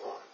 platform